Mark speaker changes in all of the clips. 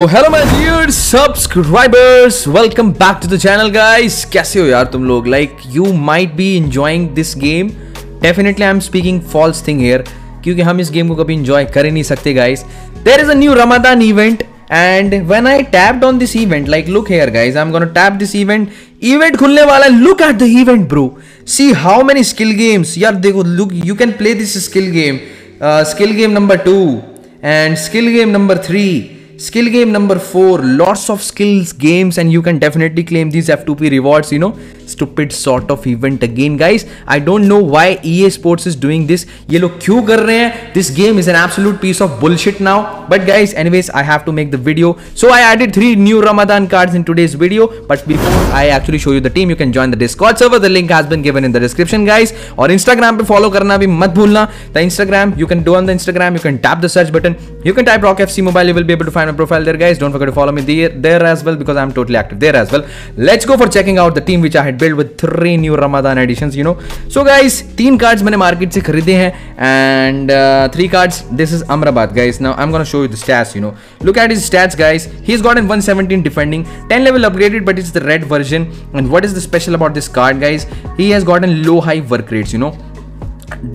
Speaker 1: Hello my dear subscribers welcome back to the channel guys कैसे हो यार तुम लोग like you might be enjoying this game definitely I am speaking false thing here क्योंकि हम इस गेम को कभी इंजॉय कर ही नहीं सकते guys there is a new Ramadan event and when I tapped on this event like look hair guys I am gonna tap this event event खुलने वाला look at the event bro see how many skill games यार देखो look you can play this skill game skill game number to and skill game number 3 skill game number 4 lots of skills games and you can definitely claim these f2p rewards you know stupid sort of event again guys i don't know why ea sports is doing this ये लोग क्यों कर रहे हैं this game is an absolute piece of bullshit now but guys anyways i have to make the video so i added three new ramadan cards in today's video but before i actually show you the team you can join the discord server the link has been given in the description guys और instagram पे follow करना भी मत भूलना the instagram you can do on the instagram you can tap the search button you can type rock fc mobile you will be able to find my profile there guys don't forget to follow me there, there as well because i'm totally active there as well let's go for checking out the team which i had build with three new Ramadan editions, you know. So guys, three cards मैंने bought from the market, and uh, three cards. This is Amrabat, guys. Now I'm gonna show you the stats, you know. Look at his stats, guys. He's gotten 117 defending, 10 level upgraded, but it's the red version. And what is the special about this card, guys? He has gotten low high work rates, you know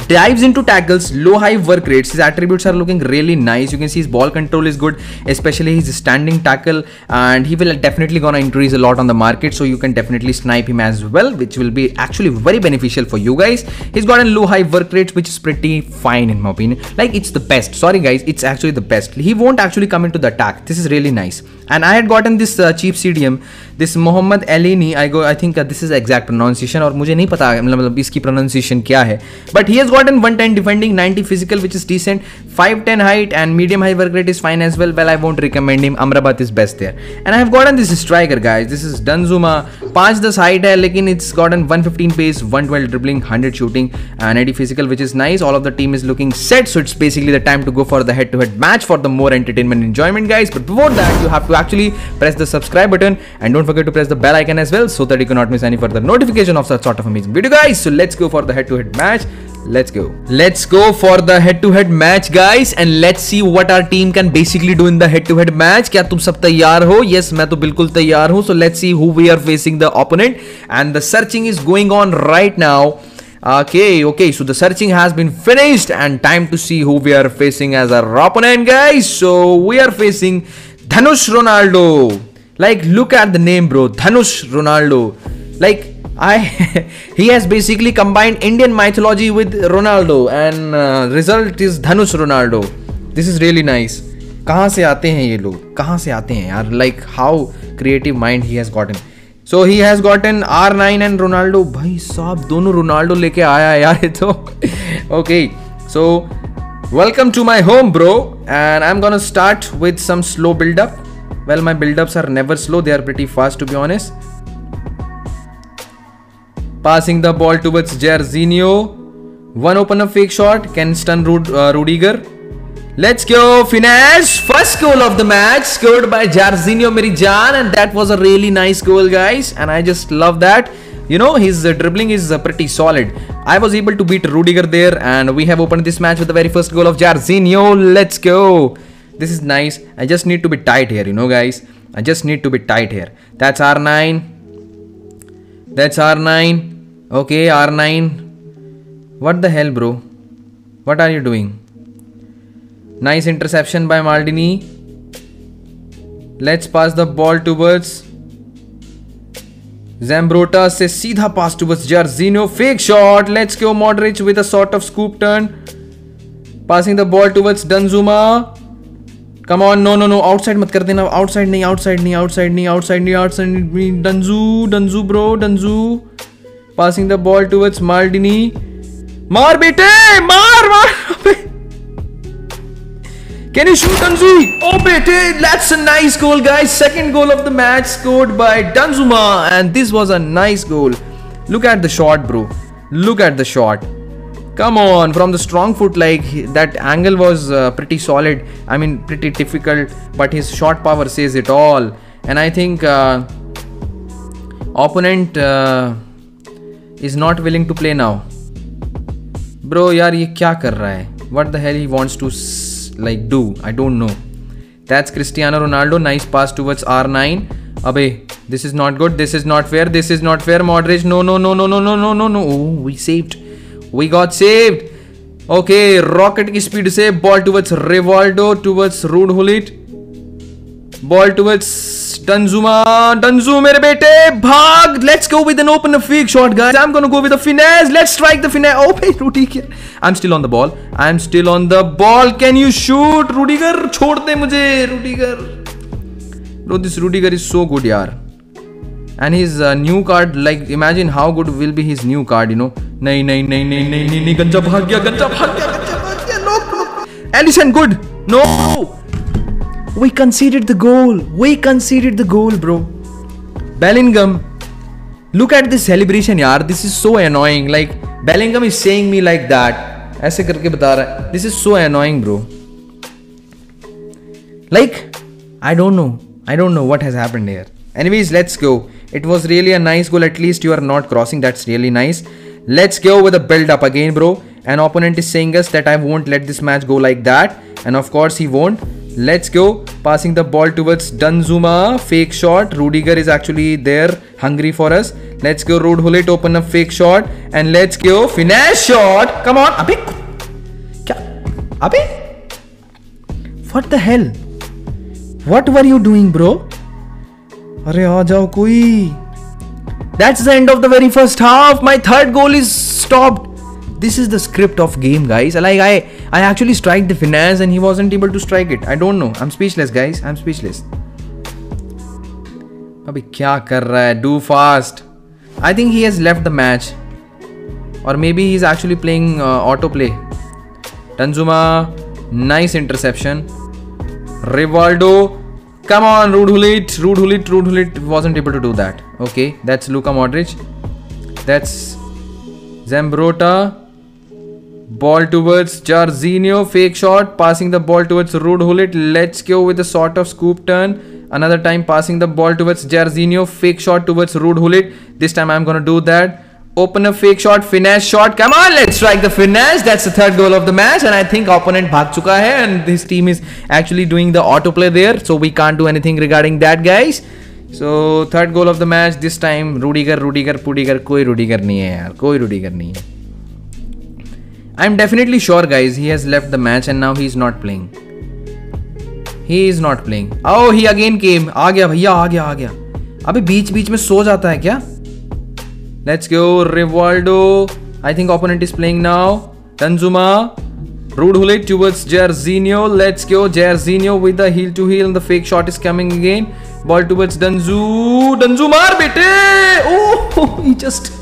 Speaker 1: dives into tackles low high work rates. His attributes are looking really nice. You can see his ball control is good especially his standing tackle and he will definitely gonna increase a lot on the market so you can definitely snipe him as well which will be actually very beneficial for you guys. He's got a low high work rates which is pretty fine in my opinion. Like it's the best. Sorry guys it's actually the best. He won't actually come into the attack. This is really nice and i had gotten this uh, cheap cdm this mohammad eleni i go i think uh, this is exact pronunciation और मुझे नहीं पता मतलब इसकी pronunciation क्या है but he has gotten 110 defending 90 physical which is decent 510 height and medium high work rate is fine as well well i won't recommend him amrabat is best there and i have gotten this striker guys this is danzuma 5 10 height है लेकिन it's gotten 115 pace 112 dribbling 100 shooting and 80 physical which is nice all of the team is looking set so it's basically the time to go for the head to head match for the more entertainment enjoyment guys but before that you have to actually press the subscribe button and don't forget to press the bell icon as well so that you cannot miss any further notification of such sort of amazing video guys so let's go for the head to head match let's go let's go for the head to head match guys and let's see what our team can basically do in the head to head match क्या तुम सब तैयार हो yes मैं तो बिल्कुल तैयार हूँ so let's see who we are facing the opponent and the searching is going on right now okay okay so the searching has been finished and time to see who we are facing as our opponent guys so we are facing Ronaldo like look at the name bro Dhanush Ronaldo like I he has basically combined Indian mythology with Ronaldo and uh, result is Dhanush Ronaldo. This is really nice. कहाँ से आते हैं ये लोग कहाँ से आते हैं यार like how creative mind he has gotten so he has gotten R nine and Ronaldo भाई साहब दोनों रोनाल्डो लेके आया है यार ये तो okay so welcome to my home bro and I'm gonna start with some slow build up well my build ups are never slow. They are pretty fast to be honest. Passing the ball towards Jairzinho one open a fake shot. Can stun Rud uh, Rudiger. Let's go, finesse! First goal of the match scored by Jairzinho Mirijan and that was a really nice goal guys. And I just love that. You know, his uh, dribbling is uh, pretty solid. I was able to beat Rudiger there, and we have opened this match with the very first goal of Jairzinho. Let's go! This is nice. I just need to be tight here, you know, guys. I just need to be tight here. That's R9. That's R9. Okay, R9. What the hell, bro? What are you doing? Nice interception by Maldini. Let's pass the ball towards Zambrotta से सीधा pass to बस Jorginho fake shot let's go Modric with a sort of scoop turn passing the ball towards Danjuma come on no no no outside मत कर देना outside नहीं outside नहीं outside नहीं outside नहीं outside Danjuma Danjuma bro Danjuma passing the ball towards Maldini मार बेटे मार मार Can you shoot Tanzui? Oh, baby, that's a nice goal, guys. Second goal of the match scored by Danzuma. And this was a nice goal. Look at the shot, bro. Look at the shot. Come on, from the strong foot, like that angle was uh, pretty solid. I mean, pretty difficult, but his shot power says it all. And I think uh, opponent uh, is not willing to play now. Bro, yaar, ye kya kar raha hai? What the hell he wants to like do? I don't know. That's Cristiano Ronaldo. Nice pass towards R9. Abe, this is not good. This is not fair. This is not fair. Modric. No, no, no, no, no, no, no, no, no. Oh, we saved. We got saved. Okay, rocket speed से ball towards Rivaldo towards Ruud Gullit. Ball towards Danzuma. Danzu मेरे बेटे भाग. Let's go with an open fake shot, guys. I'm gonna go with a finesse. Let's strike the finesse. Oh, hey, Rudiger. I'm still on the ball. I'm still on the ball. Can you shoot, Rudiger? छोड़ दे मुझे, Rudiger. Bro, this Rudiger is so good, यार. Uh, new card, like imagine how good will be his new card, you know. नहीं नहीं नहीं नहीं नहीं नहीं नहीं गंजा भाग गया गंजा भाग गया गंजा भाग गया no Alisson good no We conceded the goal. We conceded the goal, bro. Bellingham. Look at this celebration, yaar. This is so annoying. Like, Bellingham is saying me like that. ऐसे करके बता रहा है this is so annoying bro like I don't know I don't know what has happened here anyways let's go it was really a nice goal at least you are not crossing that's really nice let's go with a build up again bro an opponent is saying us that I won't let this match go like that and of course he won't Let's go. Passing the ball towards Danzuma. Fake shot. Rudiger is actually there, hungry for us. Let's go, Ruud Gullit. Open up fake shot. And let's go. Finesse shot. Come on. Abhi. Kya? Abhi? What the hell? What were you doing, bro? अरे आ जाओ कोई That's the end of the very first half. My third goal is stopped. This is the script of game, guys. Like I I actually strike the finesse and he wasn't able to strike it. I don't know. I'm speechless, guys. I'm speechless. अभी क्या कर रहा है do Do fast. I think he has left the match, or maybe he's actually playing playing auto play Danjuma nice Come on, Rudulit. Rudulit, Rudulit wasn't able to do that. Okay, that's Luka Modric. That's Zambrotta. Ball towards Jarzinho, fake shot, passing the ball towards Rude Hulit. Let's go with a sort of scoop turn. Another time passing the ball towards Jarzinho, fake shot towards Rude Hulit. This time I'm gonna do that. Open a fake shot, finesse shot. Come on, let's strike the finesse. That's the third goal of the match. And I think opponent bhag chuka hai and this team is actually doing the autoplay there. So we can't do anything regarding that, guys. So third goal of the match. This time Rudiger, Rudiger, Pudiger. कोई Rudiger नहीं है यार कोई Rudiger नहीं है I'm definitely sure guys he has left the match and now he's not playing. He is not playing. Oh he again came. आ गया भैया आ गया आ गया अबे बीच बीच में सो जाता है क्या Let's go, Rivaldo. I think opponent is playing now. Tanzuma. Rude Hulit towards Jarzinho. Let's go, Jarzinho with the heel to heel and the fake shot is coming again. Ball towards Danzu. Danzu maar bete! Oh, he just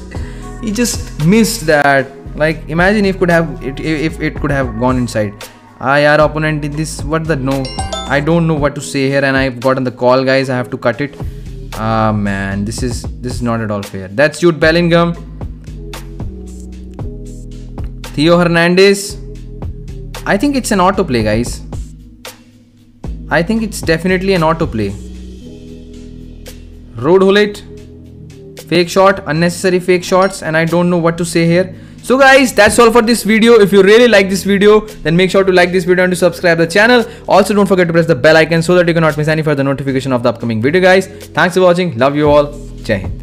Speaker 1: he just missed that. Like imagine if could have it if it could have gone inside. Ah, our opponent did this. What the no? I don't know what to say here, and I've gotten the call, guys. I have to cut it. Ah man, this is this is not at all fair. That's Jude Bellingham. Theo Hernandez. I think it's an autoplay, guys. I think it's definitely an autoplay. Ruud Gullit. Fake shot, unnecessary fake shots, and I don't know what to say here. So guys, that's all for this video. If you really like this video, then make sure to like this video and to subscribe the channel. Also, don't forget to press the bell icon so that you cannot miss any further notification of the upcoming video guys. Thanks for watching. Love you all. Jai.